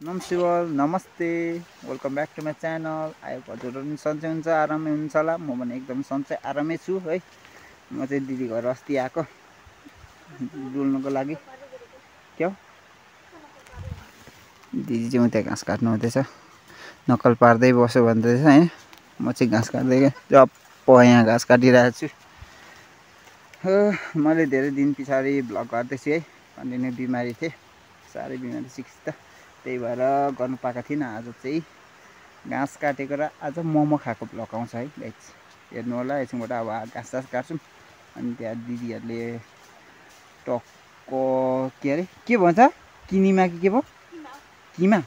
नमस्कार नमस्ते। Welcome back to my channel आयो हजुरहरू पनि सन्चै हुन्छ आरामै हुन्छ होला। म पनि एकदम सन्चै आरामै छु है। म चाहिँ दिदी घर अस्ति आएको डुल्नुको लागि। क्या दिदी चाहिँ उता घाँस काट्नु हुँदैछ। नक्कल पार्दै बस्यो भन्दैछ होइन म चाहिँ घाँस काट्दै जप्प यहाँ घाँस काटिरहेको छु। मैले धेरै दिन पछाडि भ्लग गर्दैछु है। कन्टिन्यू बिमारी थिएँ। साह्रै बिमारी सिक्स त त्यही भएर गर्नु पाएको थिइनँ। आज चाहिँ घाँस काटेको र आज मोमो खाएको भ्लग आउँछ है हेर्नु होला एकछिनबाट अब घाँस सास काट्छौँ। अनि त्यहाँ दिदीहरूले टक्क के अरे? के भन्छ? किनिमा कि के भयो? किमा।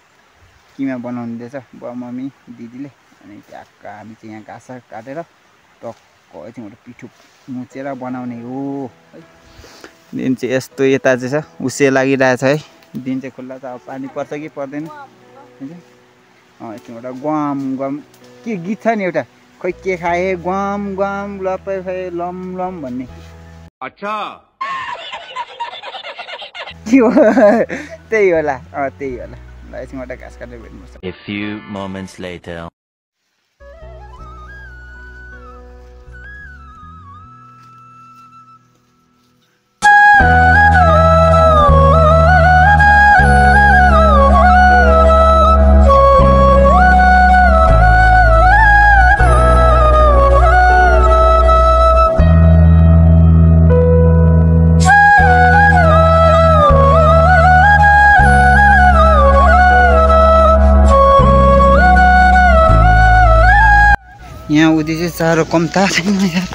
किमा। बनाउनु दिएछ बुवा मम्मी दिदीले। अनि ट्याक्क हामी चाहिँ यहाँ घाँस काटेर टक्क एकछिनबाट पिठो मुचेर बनाउने हो। है। दिन चाहिँ यस्तो यता चाहिँ छ उसे लागिरहेछ है। दिन चाहिँ खुल्ला छ अब पानी पर्छ कि पर्दैन? एकछिनबाट ग्वाम ग्वाम। के गीत छ नि एउटा? खोइ के खाए? ग्वाम ग्वाम लपै फै लम लम भन्ने। अच्छा। के हो? त्यही होला। अँ त्यही होला। ल एकछिनबाट घाँस काटेर भेट्नुपर्छ चारो कम्ता छैन यार।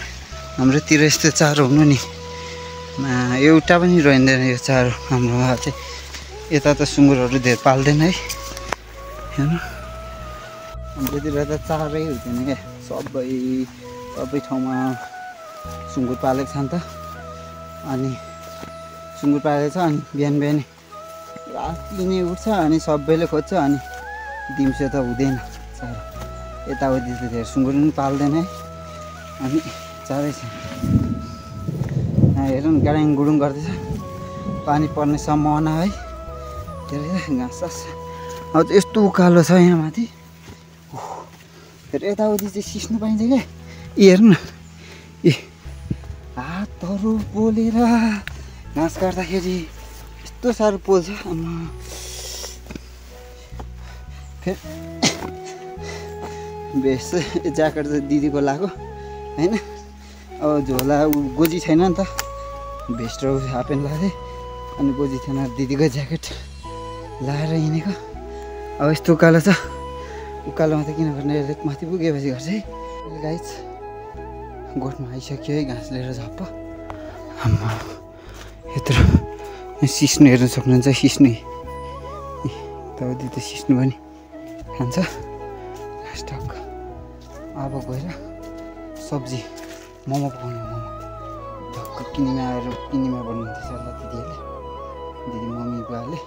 हाम्रोतिर यस्तो चारो हुनु नि। एउटा पनि रहँदैन यो चारो हाम्रोमा चाहिँ। यता त सुँगुरहरू धेर पाल्दैन है। हेर्नु। हाम्रोतिर त चारै हुँदैन क्या। सबै सबै ठाउँमा सुँगुर पालेको छ नि त। अनि सुँगुर पालेको छ अनि बिहान बिहानै। राति नै उठ्छ अनि सबैले खोज्छ अनि दिउँसो त हुँदैन चारो। यताउति त धेरै सुँगुर पनि पाल्दैन है। अनि छ। हेरौँ गाडाङ गुडुङ गर्दैछ। पानी पर्ने सम्भावना है। के अरे घाँस अब चाहिँ यस्तो उकालो छ यहाँ माथि। फेरि यताउति चाहिँ सिस्नु पाइन्छ क्या यी हेर्नु न। ए हातहरू पोलेर घाँस काट्दाखेरि यस्तो साह्रो पोल्छ। आमा। फेरि भेस्ट ज्याकेट चाहिँ दिदीको लगाएको होइन? अब झोला ऊ गोजी छैन नि त। भेस्ट र हाफ प्यान्ट लगाएको थिएँ अनि गोजी थिएन दिदीको ज्याकेट लगाएर हिँडेको। अब यस्तो उकालो छ। उकालोमा त किन गर्ने? माथि पुगेपछि घर चाहिँ गाइज गोठमा आइसक्यो है घाँस लिएर झप्प। आम्मा यत्रो सिस्नु हेर्नु सक्नुहुन्छ सिस्नु। त सिस्नु पनि खान्छ? घाँस टक्क अब गएर सब्जी मोमो पकाउने मोमो। टक्क किनिमा आएर किनिमा बनाउँदैछ ल दिदीहरूले। दिदी मम्मी बुवाले।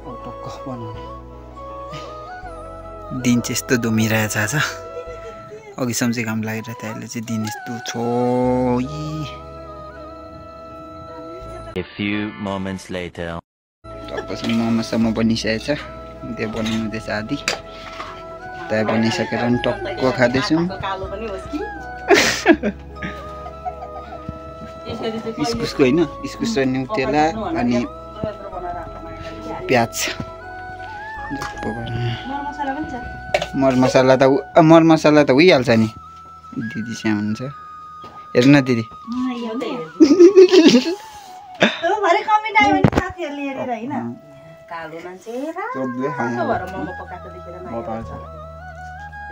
अब टक्क बनाउने। दिन चाहिँ यस्तो धुमिरहेछ आज। अघिसम्म चाहिँ घाम लागिरहेको थियो अहिले चाहिँ दिन यस्तो छोई A few moments later. टक्कसम्म मोमोसम्म बनिसकेको छ त्यो बनाउनुहुँदैछ आदि त्यहाँ बनिसकेर पनि टक्क खाँदैछौँ। इस्कुसको होइन इस्कुस र न्युटेला अनि प्याज। मरमसला त मरमसला त भइहाल्छ नि। दिदी चाहिँ हुनुहुन्छ हेर्नु न दिदी। कालो मान्छे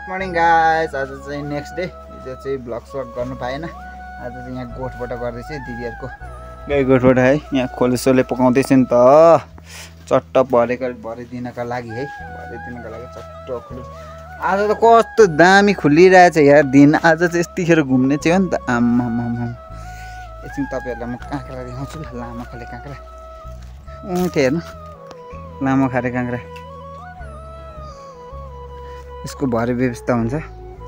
गुड मर्निङ गाइस आज चाहिँ नेक्स्ट डे हिजो चाहिँ भ्लग स्लग गर्नु पाएन आज चाहिँ यहाँ गोठबाट गर्दैछ दिदीहरूको। गाई गोठबाट है। यहाँ खोले सोले पकाउँदैछ नि त। चट्ट भरेको भरिदिनको लागि है। भरिदिनको लागि चट्ट खुली। आज त कस्तो दामी खुलिरहेछ यार दिन। आज चाहिँ यतिखेर घुम्ने चाहिँ हो नि त। आम्मामामा एकछिन तपाईँहरूलाई म काँक्रा देखाउँछु लामो खाले काँक्रा। उठे हेर्नु। लामो खाले काँक्रा। यसको भरे व्यवस्था हुन्छ।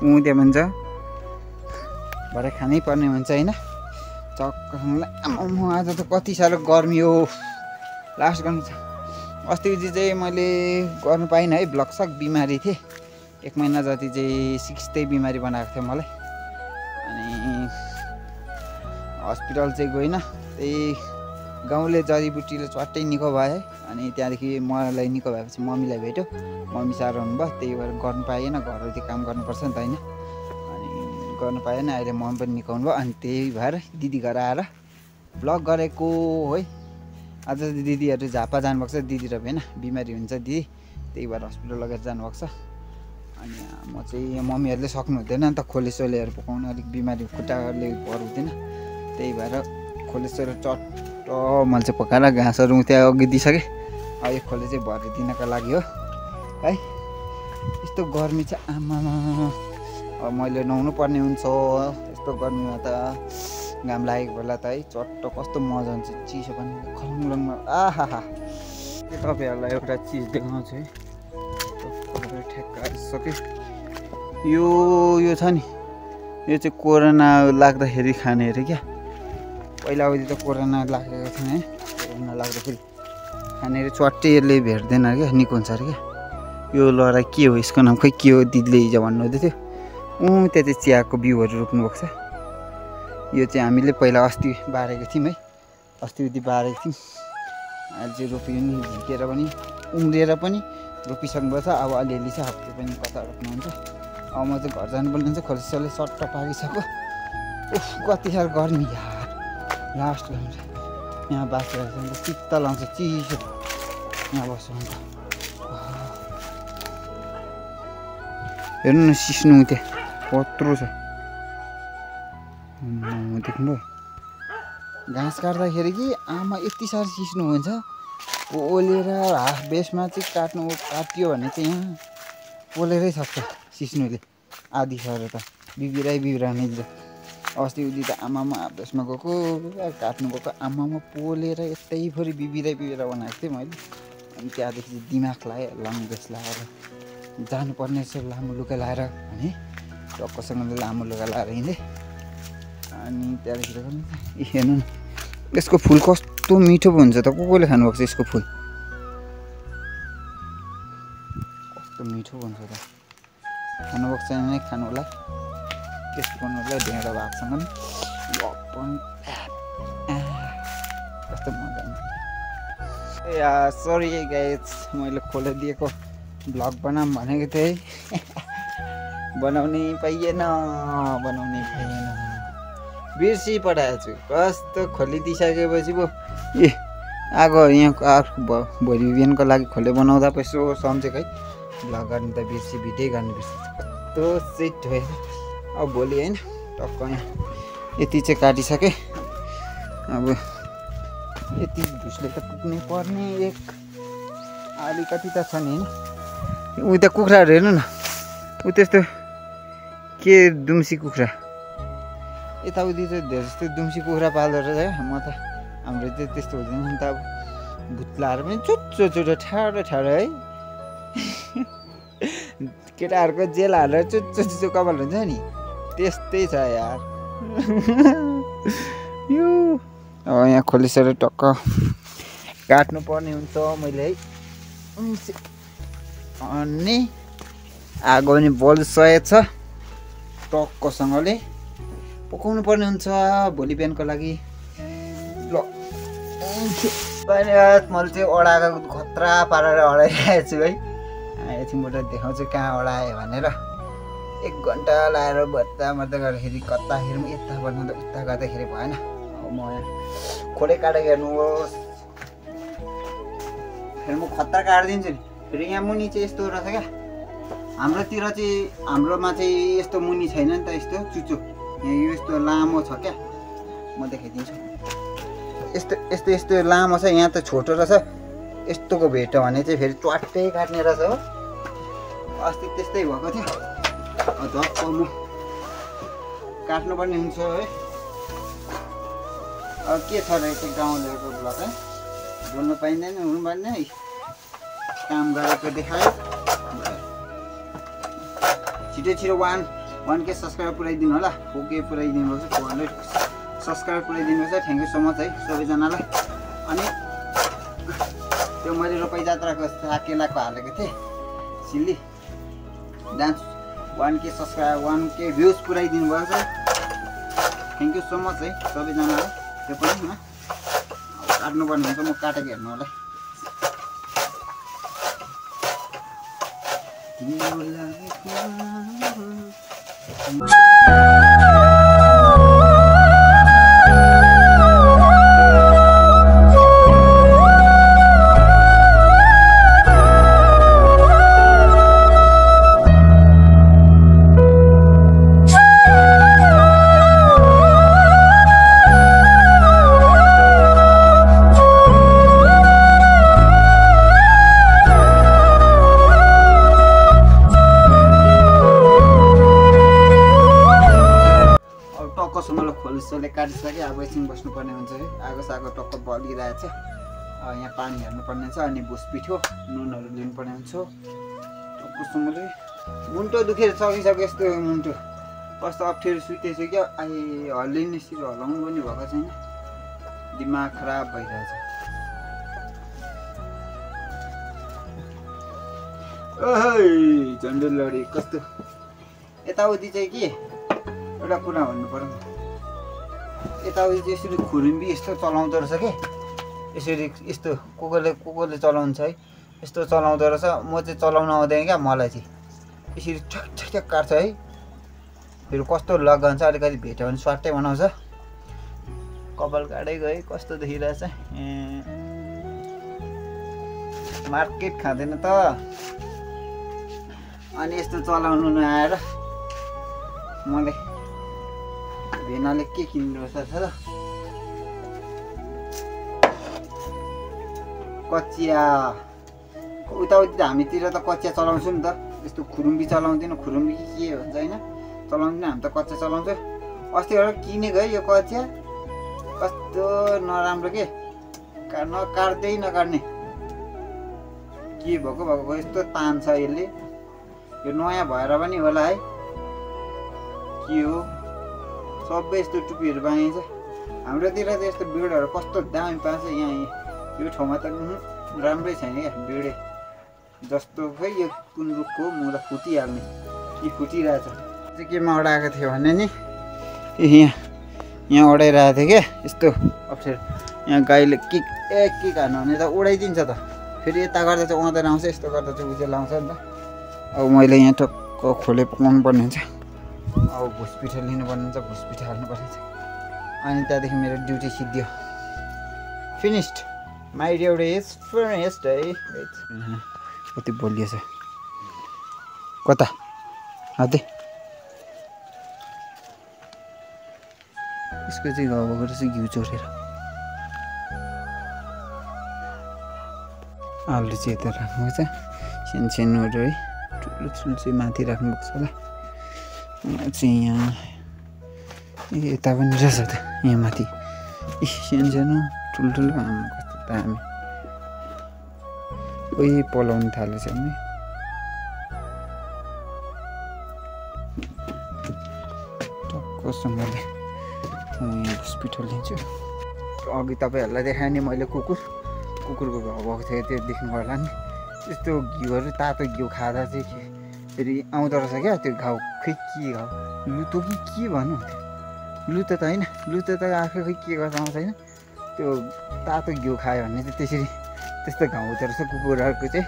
उँधे भन्छ। भरे खानै पर्ने हुन्छ होइन। चक्क आम्मामा, आज त कति साह्रो गर्मी हो। लास्ट गर्नु छ। अस्ति चाहिँ मैले गर्नु पाइनँ है। ब्लकसक बिमारी थिएँ। एक महिना जति चाहिँ सिक्स्तै बिमारी बनाएको थियो मलाई। अनि हस्पिटल चाहिँ गइनँ। त्यही गाउँले जडीबुटीले चट्टै निको भयो अनि त्यहाँदेखि मलाई निको भएपछि मम्मीलाई भेट्यो। मम्मी साह्रो हुनुभयो त्यही भएर गर्नु पाएन घरहरू काम गर्नुपर्छ नि त होइन। अनि गर्नु पाएन अहिले मम्मी पनि निकाउनु भयो अनि त्यही भएर दिदी घर आएर ब्लग गरेको है। आज दिदीहरू झापा जानुभएको छ दिदी र भेना बिमारी हुन्छ दिदी। त्यही भएर हस्पिटल लगेर जानुभएको छ। अनि म चाहिँ मम्मीहरूले सक्नु हुँदैन नि त खोले सोलेहरू पकाउनु अलिक बिमारी खुट्टाले भर हुँदैन। त्यही भएर खोले सोले चट्ट मैले चाहिँ पकाएर घाँसहरू त्यहाँ अघि दिइसकेँ। यो खोले चाहिँ भरिदिनको लागि हो। है यस्तो गर्मी चाहिँ आमामा। अब मैले नुहाउनु पर्ने हुन्छ। यस्तो गर्मीमा त घाम लागेको बेला त है चट्ट कस्तो मजा हुन्छ। चिसो पनि खलङलङमा आहा के तपाईँहरूलाई एउटा चिज देखाउँछु है। ठ्याक्क आइसक्यो यो यो छ नि। यो चाहिँ कोरोना लाग्दाखेरि खाने अरे क्या। पहिला अवधि त कोरोना लागेको थिएन है। कोरोना लाग्दाखेरि खाने अरे चट्टै यसले भेट्दैन क्या निको हुन्छ अरे क्या यो लडा के हो? यसको नाम खै के हो? दिदीले हिजो भन्नुहुँदै थियो। ऊ त्यहाँ चाहिँ चियाको बिउहरू रोप्नुभएको छ। यो चाहिँ हामीले पहिला अस्ति बारेको थियौँ है। अस्ति उति बारेको थियौँ। अहिले चाहिँ रोप्यो नि झिकेर पनि उम्रिएर पनि रोपिसक्नुभएको छ। अब अलिअलि छ हप्ते पनि कता रोप्नुहुन्छ। अब म चाहिँ घर जानुपर्ने हुन्छ। खोलेसले सट्ट पाकिसक्यो उफ कति साह्रो गर्मी यार। लास्ट गर्मी यहाँ बाँचेर चाहिँ चित्त लाउँछ चिसो यहाँ बस्छु अन्त हेर्नु न सिस्नु त्यहाँ कत्रो छ देख्नुभयो घाँस काट्दाखेरि कि आमा यति साह्रो सिस्नु हुन्छ पोलेर हाफ बेसमा चाहिँ काट्नु काटियो भने चाहिँ यहाँ पोलेरै सक्छ सिस्नुले आधी सर त बिबिराइ बिबिराउने अस्ति उति त आमामा बेसमा गएको काट्नु गएको आमामा पोलेर यतैभरि बिबिराइ बिबिरा बनाएको थिएँ मैले। अनि त्यहाँदेखि चाहिँ दिमाग लगाएँ बेस लगाएर जानुपर्ने रहेछ लामो लुगा लाएर भने टक्कसँगले लामो लुगा लाएर हिँडेँ। अनि त्यहाँदेखि हेर्नु न यसको फुल कस्तो मिठो पो हुन्छ त को कोले खानुभएको छ यसको फुल? कस्तो मिठो हुन्छ त। खानुभएको छैन खानु होला। टेस्ट गर्नु होला ढेँडो लपन कस्तो मजा ए सरी गाइज मैले खोलिदिएको भ्लग बनाऊँ भनेको थिएँ। बनाउनै पाइएन बनाउनै पाइएन। बिर्सी छु। कस्तो खोलिदिइसकेपछि पो। ए आगो यहाँ अर्को भोलि बिहानको लागि खोले बनाउँदा पो यसो सम्झेको है। भ्लग गर्नु त बिर्सी भिडियो गर्नु बिर्सी। कस्तो सिट भयो अब भोलि होइन टक्क यहाँ यति चाहिँ काटिसकेँ। अब यति भुसले त पुग्नै पर्ने एक अलिकति त छ नि होइन। उ त कुखुराहरू हेर्नु न उ त्यस्तो के दुम्सी कुखुरा? यताउति चाहिँ धेरै जस्तो दुम्सी कुखुरा पाल्दो रहेछ म त हाम्रो चाहिँ त्यस्तो हुँदैन नि त अब। भुत्लाहरू पनि चुच्चो चुच्चो ठाडो ठाडो है। केटाहरूको जेल हालेर चुच्चो चुच्चो कपाल हुन्छ नि। त्यस्तै छ यार यो अब यहाँ खोलिसकेर टक्क काट्नु पर्ने हुन्छ मैले है अनि आगो पनि बल छ टक्कसँगले पकाउनु पर्ने हुन्छ भोलि बिहानको लागि ल मैले चाहिँ अडाएको खतरा पारेर अडाइरहेको छु है एकछिनबाट देखाउँछु कहाँ अडाएँ भनेर एक घन्टा लाएर भत्ता मर्दा गर्दाखेरि कताखेरि पनि यता बनाउँदा उता गर्दाखेरि भएन। म खोले काटेको हेर्नुहोस्। फेरि म खतरा काटिदिन्छु नि। फेरि यहाँ मुनि चाहिँ यस्तो रहेछ क्या। हाम्रोतिर चाहिँ हाम्रोमा चाहिँ यस्तो मुनि छैन नि त यस्तो चुचो। यहाँ यो यस्तो लामो छ क्या। म देखाइदिन्छु। यस्तो यस्तो यस्तो लामो छ। यहाँ त छोटो रहेछ। यस्तोको भेट्यो भने चाहिँ फेरि च्वाट्टै काट्ने रहेछ हो। अस्ति त्यस्तै भएको थियो। अब झप्प म काट्नुपर्ने हुन्छ है। अब के छ रहेछ गाउँलेको ब्लक है बोल्नु पाइँदैन हुनु है। काम गरेको देखायो छिटो छिटो वान वान के सब्सक्राइब पुऱ्याइदिनु होला। फोर के पुऱ्याइदिनु भएको छ फोर हन्ड्रेड सब्सक्राइब पुऱ्याइदिनु छ थ्याङ्क यू सो मच है सबैजनालाई। अनि त्यो मैले रोपाइ जात्राको साग केलाको हालेको थिएँ। Silly dance one K subscribe one K views पुऱ्याइदिनु भएको छ। थ्याङ्क यू सो मच है सबैजनालाई। त्यो पनि काट्नुपर्ने हुन्छ म काटेको हेर्नु होला। अब काटिसकेँ अब एकछिन बस्नुपर्ने हुन्छ है। आगो सागो टक्क बलिरहेछ। यहाँ पानी हेर्नुपर्ने हुन्छ अनि भुस पिठो नुनहरू लिनुपर्ने हुन्छ। टक्कसँगले मुन्टो दुखेर सकिसक्यो यस्तो मुन्टो। कस्तो अप्ठ्यारो सुतेछु क्या आए हल्लिने सिरो हल्लाउनु पनि भएको छैन। दिमाग खराब भइरहेछ। झन्डै लडी कस्तो? यताउति चाहिँ के? एउटा कुरा भन्नु पऱ्यो चाहिँ यसरी खुरुम्बी यस्तो चलाउँदो रहेछ कि? यसरी यस्तो को कोले को कोले चलाउँछ है। यस्तो चलाउँदो रहेछ। म चाहिँ चलाउनु आउँदैन क्या मलाई चाहिँ। यसरी ठ्याक ठ्याक ठ्याक काट्छ है। फेरि कस्तो लगाउँछ अलिकति भेट्यो भने स्वाटै बनाउँछ। कपाल काटै गयो कस्तो देखिरहेछ। मार्केट खाँदैन त। अनि यस्तो चलाउनु नआएर। मलाई भेनाले के किन्नु रहेछ कचिया उताउति त हामीतिर त कचिया चलाउँछौँ नि त यस्तो खुरुम्बी चलाउँदैन खुरुम्बी कि भन्छ होइन चलाउँदैन हामी त कचिया चलाउँछ अस्ति एउटा किनेको है यो कचिया कस्तो नराम्रो के का नकाट्दै नकाट्ने के भएको भएको यस्तो तान्छ यसले यो नयाँ भएर पनि होला है के हो सबै यस्तो टुपीहरू बाँधिन्छ। हाम्रोतिर त यस्तो बिडहरू कस्तो दामी पाउँछ यहाँ यो ठाउँमा त राम्रै छैन क्या बिडे जस्तो खै यो कुन रुखको म त फुटिहाल्ने। कि फुटिरहेछ? चाहिँ केमा अडाएको थियो भने नि यहाँ यहाँ अडाइरहेको थियो क्या यस्तो। अप्ठ्यारो यहाँ गाईले किक ए किक हान्नु भने त उडाइदिन्छ त। फेरि यता गर्दा चाहिँ उहाँदैन आउँछ यस्तो गर्दा चाहिँ उजेल आउँछ नि त। अब मैले यहाँ टक्क खोले पकाउनु पर्ने हुन्छ। अब भुसपिठो लिनुपर्ने हुन्छ भुसपिठो हाल्नुपर्ने हुन्छ अनि त्यहाँदेखि मेरो ड्युटी सिद्धियो। फिनिस्ड ड्युटी इज फिनिस्ड है कति बोलिएछ? कता? हाते। यसको चाहिँ घाउ भएको चाहिँ घिउ चोरेर। आलु चाहिँ यता राख्नु छ। सानो सानोहरू है ठुलो ठुलो चाहिँ माथि राख्नुपर्छ होला। चाहिँ यहाँ ए यता पनि रहेछ त यहाँ माथि सानो सानो ठुल्ठुलो आमा कस्तो दामी कोही पलाउनु थालेछ नि टक्कसँगले हस्पिटल लिन्छु अघि तपाईँहरूलाई देखाएँ नि मैले कुकुर कुकुरको घाउ भएको थियो देख्नु होला नि त्यस्तो घिउहरू तातो घिउ खाँदा चाहिँ फेरि आउँदो रहेछ क्या त्यो घाउ खै के घाउ लुतो कि के भन्नु लुतो त होइन लुतो त आफै खै के गर्दा आउँछ होइन त्यो तातो घिउ खायो भने चाहिँ त्यसरी त्यस्तो घाउ हुँदो रहेछ कुकुरहरूको चाहिँ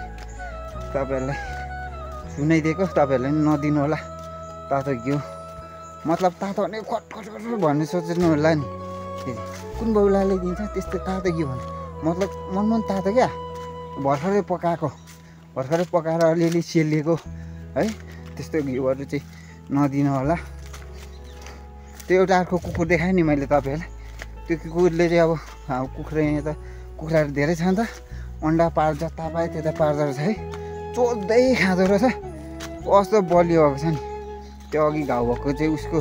तपाईँहरूलाई सुनाइदिएको तपाईँहरूलाई पनि नदिनु होला तातो घिउ मतलब तातो भने खट खट भन्ने सोच्नु होला नि कुन बाउलाले दिन्छ त्यस्तो तातो घिउ भने मतलब मन मन तातो क्या भर्खरै पकाएको भर्खरै पकाएर अलिअलि सेलिएको है? त्यस्तो घिउहरू चाहिँ नदिनु होला। त्यो एउटा अर्को कुकुर देखाएँ नि मैले तपाईँहरूलाई। त्यो कुकुरले चाहिँ अब कुखुरा यहाँ त कुखुराहरू धेरै छ नि त। अन्डा पार जता पायो त्यता पार्दो रहेछ है। चोल्दै खाँदो रहेछ। कस्तो बलियो भएको छ नि। त्यो अघि घाउ भएको चाहिँ उसको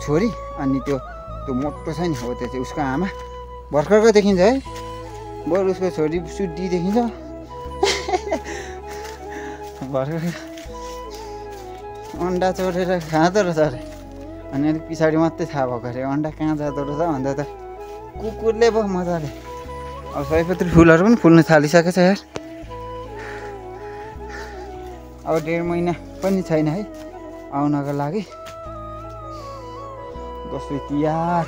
छोरी अनि त्यो त्यो मोटो छ नि। हो त्यो चाहिँ उसको आमा। भर्खरको देखिन्छ है। बरु उसको छोरी सुड्डी देखिन्छ। भर्खर अन्डा चोरेर खाँदो रहेछ अरे अनि अलिक पछाडि मात्रै थाहा भएको अरे अन्डा कहाँ जाँदो रहेछ भन्दा त कुकुरले पो मजाले अब सयपत्री फुलहरू पनि फुल्न थालिसकेछ यार अब डेढ महिना पनि छैन है आउनको लागि दसैँ तिहार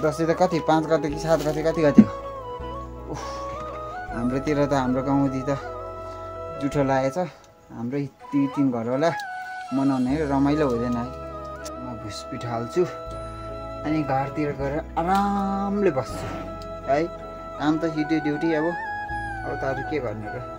दसैँ त कति पाँच गते कि सात गते कति गते हाम्रोतिर त हाम्रो गाउँदेखि त जुठो लागेछ हाम्रै दुई तिन घरवाला मनाउने रमाइलो हुँदैन है। म भुसपिट हाल्छु अनि घरतिर गएर आरामले बस्छु। है काम त छिटो ड्युटी अब अब त अरू के गर्नु र?